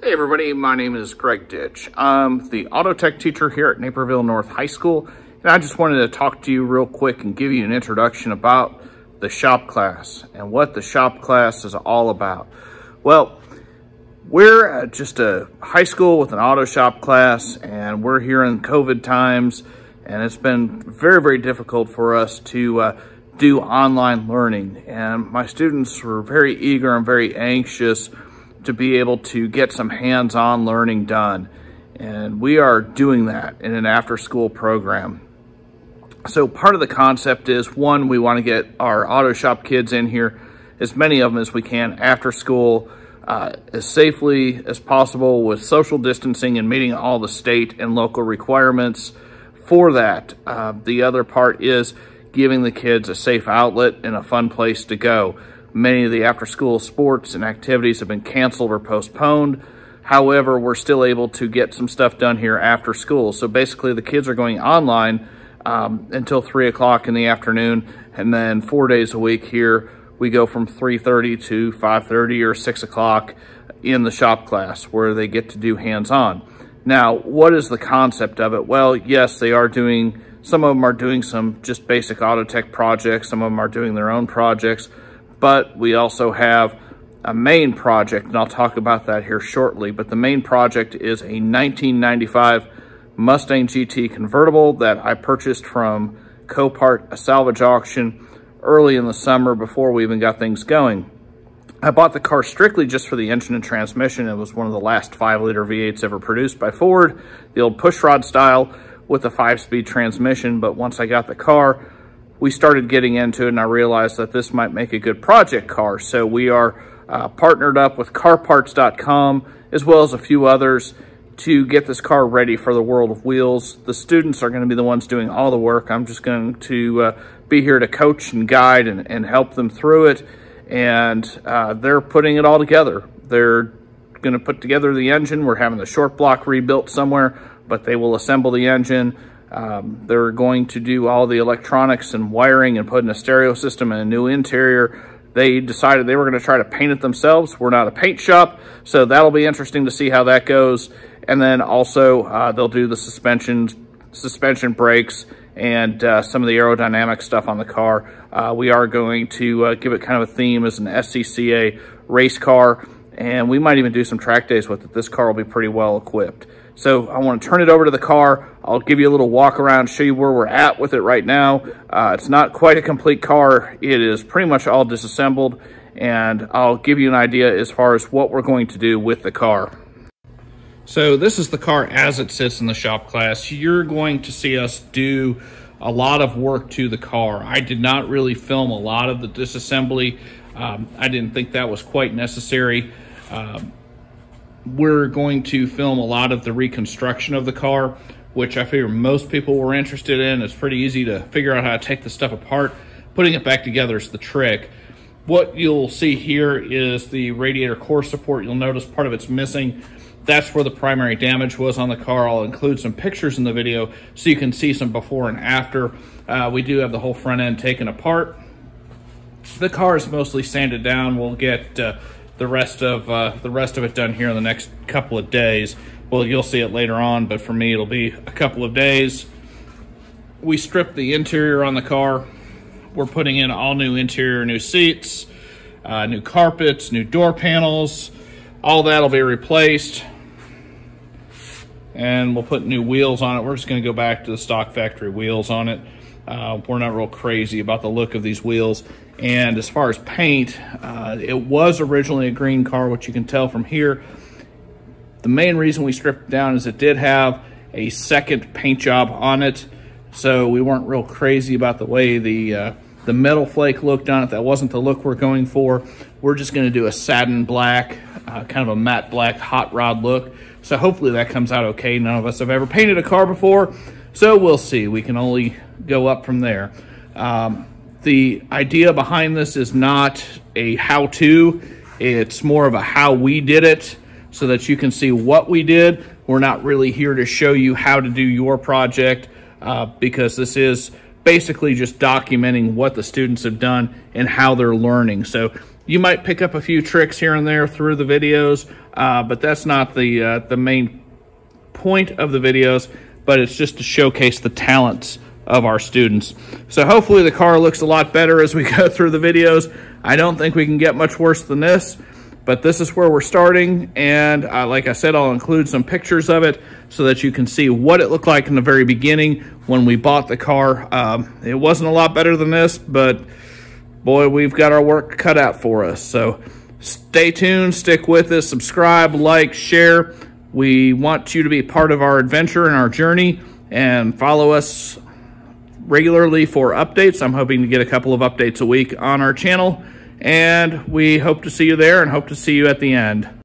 Hey everybody, my name is Greg Ditch. I'm the auto tech teacher here at Naperville North High School, and I just wanted to talk to you real quick and give you an introduction about the shop class and what the shop class is all about. Well, we're just a high school with an auto shop class, and we're here in COVID times, and it's been very, very difficult for us to uh, do online learning. And my students were very eager and very anxious to be able to get some hands-on learning done. And we are doing that in an after-school program. So part of the concept is, one, we want to get our auto shop kids in here, as many of them as we can, after school, uh, as safely as possible with social distancing and meeting all the state and local requirements for that. Uh, the other part is giving the kids a safe outlet and a fun place to go. Many of the after-school sports and activities have been canceled or postponed. However, we're still able to get some stuff done here after school. So basically, the kids are going online um, until 3 o'clock in the afternoon, and then four days a week here, we go from 3.30 to 5.30 or 6 o'clock in the shop class where they get to do hands-on. Now, what is the concept of it? Well, yes, they are doing, some of them are doing some just basic auto tech projects, some of them are doing their own projects, but we also have a main project, and I'll talk about that here shortly, but the main project is a 1995 Mustang GT convertible that I purchased from Copart, a salvage auction, early in the summer before we even got things going. I bought the car strictly just for the engine and transmission. It was one of the last 5-liter V8s ever produced by Ford, the old pushrod style with a 5-speed transmission, but once I got the car, we started getting into it and I realized that this might make a good project car. So we are uh, partnered up with carparts.com as well as a few others to get this car ready for the world of wheels. The students are going to be the ones doing all the work. I'm just going to uh, be here to coach and guide and, and help them through it. And uh, they're putting it all together. They're going to put together the engine. We're having the short block rebuilt somewhere, but they will assemble the engine. Um, they're going to do all the electronics and wiring and put in a stereo system and a new interior. They decided they were going to try to paint it themselves. We're not a paint shop, so that'll be interesting to see how that goes. And then also uh, they'll do the suspensions, suspension brakes, and uh, some of the aerodynamic stuff on the car. Uh, we are going to uh, give it kind of a theme as an SCCA race car, and we might even do some track days with it. This car will be pretty well equipped. So I want to turn it over to the car. I'll give you a little walk around, show you where we're at with it right now. Uh, it's not quite a complete car. It is pretty much all disassembled, and I'll give you an idea as far as what we're going to do with the car. So this is the car as it sits in the shop class. You're going to see us do a lot of work to the car. I did not really film a lot of the disassembly. Um, I didn't think that was quite necessary. Um, we're going to film a lot of the reconstruction of the car, which I figure most people were interested in. It's pretty easy to figure out how to take the stuff apart. Putting it back together is the trick. What you'll see here is the radiator core support. You'll notice part of it's missing. That's where the primary damage was on the car. I'll include some pictures in the video so you can see some before and after. Uh, we do have the whole front end taken apart. The car is mostly sanded down. We'll get uh, the rest of uh, the rest of it done here in the next couple of days. Well, you'll see it later on, but for me, it'll be a couple of days. We stripped the interior on the car. We're putting in all new interior, new seats, uh, new carpets, new door panels. All that'll be replaced. And we'll put new wheels on it. We're just going to go back to the stock factory wheels on it. Uh, we're not real crazy about the look of these wheels. And as far as paint, uh, it was originally a green car, which you can tell from here. The main reason we stripped it down is it did have a second paint job on it. So we weren't real crazy about the way the uh, the metal flake looked on it. That wasn't the look we're going for. We're just going to do a satin black, uh, kind of a matte black hot rod look. So hopefully that comes out okay. None of us have ever painted a car before. So we'll see. We can only go up from there. Um, the idea behind this is not a how-to. It's more of a how we did it so that you can see what we did. We're not really here to show you how to do your project uh, because this is basically just documenting what the students have done and how they're learning. So You might pick up a few tricks here and there through the videos, uh, but that's not the, uh, the main point of the videos, but it's just to showcase the talents of our students. So hopefully the car looks a lot better as we go through the videos. I don't think we can get much worse than this, but this is where we're starting. And uh, like I said, I'll include some pictures of it so that you can see what it looked like in the very beginning when we bought the car. Um, it wasn't a lot better than this, but boy, we've got our work cut out for us. So stay tuned, stick with us, subscribe, like, share. We want you to be part of our adventure and our journey and follow us regularly for updates. I'm hoping to get a couple of updates a week on our channel, and we hope to see you there and hope to see you at the end.